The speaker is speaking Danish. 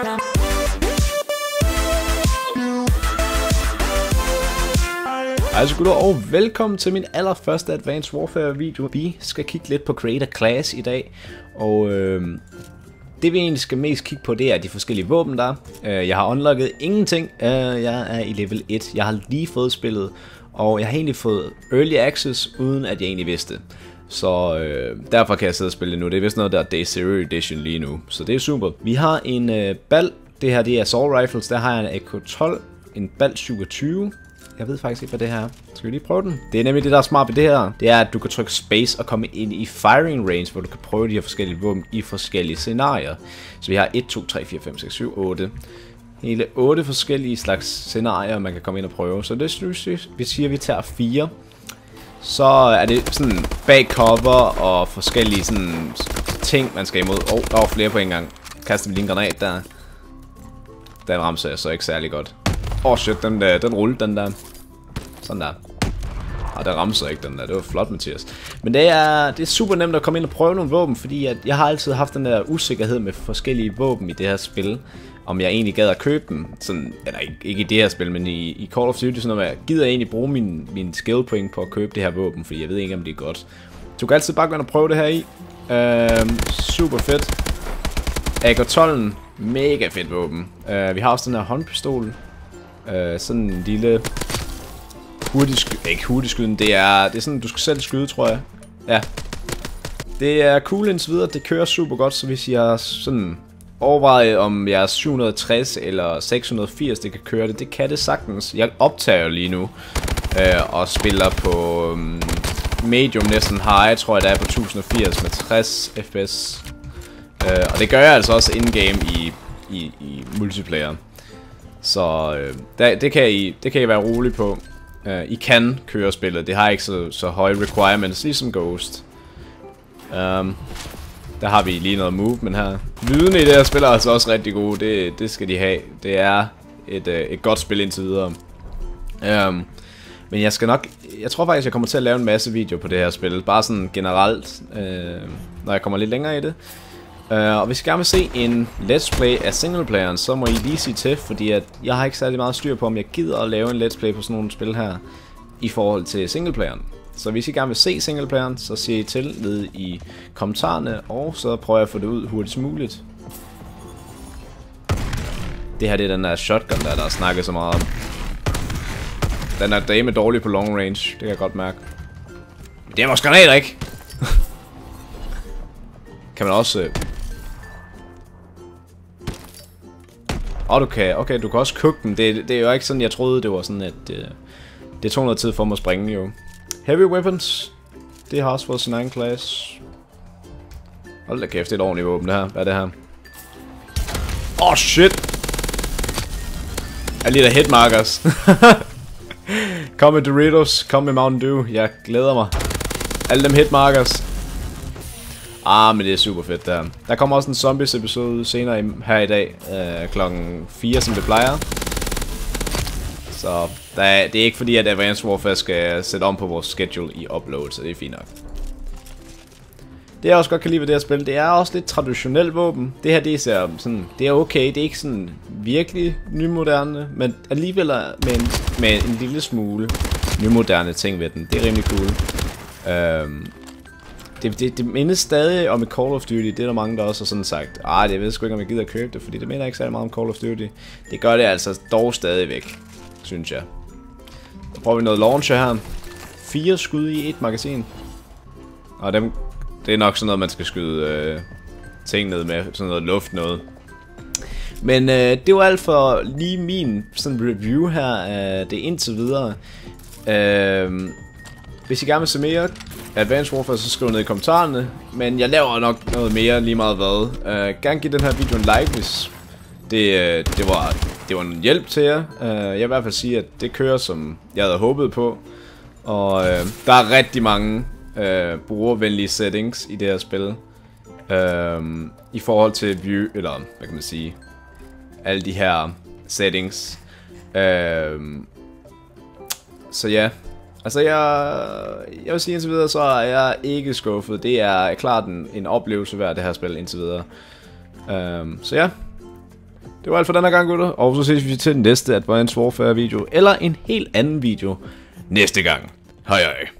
Hej så gutter, og velkommen til min allerførste Advanced Warfare video. Vi skal kigge lidt på Creator Class i dag, og øh, det vi egentlig skal mest kigge på, det er de forskellige våben der. Øh, jeg har unlocket ingenting, øh, jeg er i level 1, jeg har lige fået spillet, og jeg har egentlig fået Early Access, uden at jeg egentlig vidste. Så øh, derfor kan jeg sidde og spille det nu. Det er vist noget, der er Day Zero Edition lige nu, så det er super. Vi har en øh, bal, det her det er Assault Rifles, der har jeg en AK-12, en bal 27, jeg ved faktisk ikke, hvad det her er. Skal vi lige prøve den? Det er nemlig det, der er smart ved det her. Det er, at du kan trykke space og komme ind i firing range, hvor du kan prøve de her forskellige våben i forskellige scenarier. Så vi har 1, 2, 3, 4, 5, 6, 7, 8. Hele 8 forskellige slags scenarier, man kan komme ind og prøve. Så det synes jeg, vi siger, at vi tager 4. Så er det sådan bag cover og forskellige sådan ting, man skal imod. Åh, oh, der var flere på en gang. Kaster vi lige en granat der. Den ramte jeg så ikke særlig godt. Åh oh shit, den, der, den rullede den der. Sådan der. Og der ramte sig ikke den der, det var flot Mathias. Men det er, det er super nemt at komme ind og prøve nogle våben, fordi at jeg har altid haft den der usikkerhed med forskellige våben i det her spil. Om jeg egentlig gad at købe dem, sådan, eller ikke, ikke i det her spil, men i, i Call of Duty, sådan noget, gider jeg egentlig bruge min, min skill point på at købe det her våben, fordi jeg ved ikke, om det er godt. Du kan altid bare gå ind og prøve det her i. Øhm, super fedt. AK-12, mega fedt våben. Øh, vi har også den her håndpistol. Øh, sådan en lille hurtigt ikke hurtigt skyden, det er, det er sådan, du skal selv skyde, tror jeg. Ja. Det er cool indtil videre, det kører super godt, så hvis jeg sådan overvejer om jeg er 760 eller 680, det kan køre det, det kan det sagtens. Jeg optager lige nu øh, og spiller på øh, medium næsten high, tror jeg det er på 1080 med 60 fps. Øh, og det gør jeg altså også in-game i, i, i multiplayer. Så øh, det, det, kan I, det kan I være rolig på. Uh, I kan køre spillet. Det har ikke så, så høje requirements, ligesom Ghost. Um, der har vi lige noget movement her. Lyden i det her spil er altså også rigtig gode. Det, det skal de have. Det er et, uh, et godt spil indtil videre. Um, men jeg skal nok... Jeg tror faktisk, jeg kommer til at lave en masse video på det her spil. Bare sådan generelt, uh, når jeg kommer lidt længere i det. Uh, og hvis I gerne vil se en let's play af singleplayeren, så må I lige sige til, fordi at jeg har ikke særlig meget styr på, om jeg gider at lave en let's play på sådan nogle spil her, i forhold til singleplayeren. Så hvis I gerne vil se singleplayeren, så siger I til nede i kommentarerne, og så prøver jeg at få det ud hurtigst muligt. Det her det er den der shotgun der, der snakker så meget om. Den er dame dårlig på long range, det kan jeg godt mærke. Det er vores granater ikke! kan man også øh, Og du kan, okay, du kan også cook dem. Det, det er jo ikke sådan, jeg troede, det var sådan, at det, øh, det tog noget tid for mig at springe jo. Heavy weapons. Det har også fået sin egen class. Hold da kæft, det er et ordentligt våben det her. Hvad er det her? Åh, oh, shit! Jeg lige der hitmarkers. kom med Doritos, kom med Mountain Dew. Jeg glæder mig. Alle dem hitmarkers. Ah, men det er super fedt der. Der kommer også en zombies episode senere i, her i dag, øh, klokken 4, som det plejer. Så der er, det er ikke fordi, at Advanced Warfare skal sætte om på vores schedule i upload, så det er fint nok. Det jeg også godt kan lide ved det her spil, det er også lidt traditionelt våben. Det her, det er, sådan, det er okay, det er ikke sådan virkelig nymoderne, men alligevel med en, med en lille smule nymoderne ting ved den. Det er rimelig cool. Øhm, det, det, det mindes stadig om et Call of Duty. Det er der mange, der også har sådan sagt. Ah, det ved sgu ikke, om jeg gider at købe det, fordi det minder ikke særlig meget om Call of Duty. Det gør det altså dog stadigvæk, synes jeg. Så prøver vi noget launcher her. Fire skud i et magasin. Og dem, det er nok sådan noget, man skal skyde øh, ting ned med. Sådan noget luft noget. Men øh, det var alt for lige min sådan review her af det indtil videre. Øh, hvis I gerne vil se mere Advanced Warfare, så skriv ned i kommentarerne. Men jeg laver nok noget mere lige meget hvad. Uh, gerne give den her video en like, hvis det, uh, det, var, det var en hjælp til jer. Uh, jeg vil i hvert fald sige, at det kører, som jeg havde håbet på. Og uh, der er rigtig mange uh, brugervenlige settings i det her spil. Uh, I forhold til view, eller hvad kan man sige, alle de her settings. Uh, så ja, Altså, jeg, jeg vil sige indtil videre, så er jeg ikke skuffet. Det er klart en, en oplevelse værd, det her spil indtil videre. Um, så ja, Det var alt for den her gang, gutter. Og så ses vi til den næste Advanced Warfare video, eller en helt anden video næste gang. Hej hej.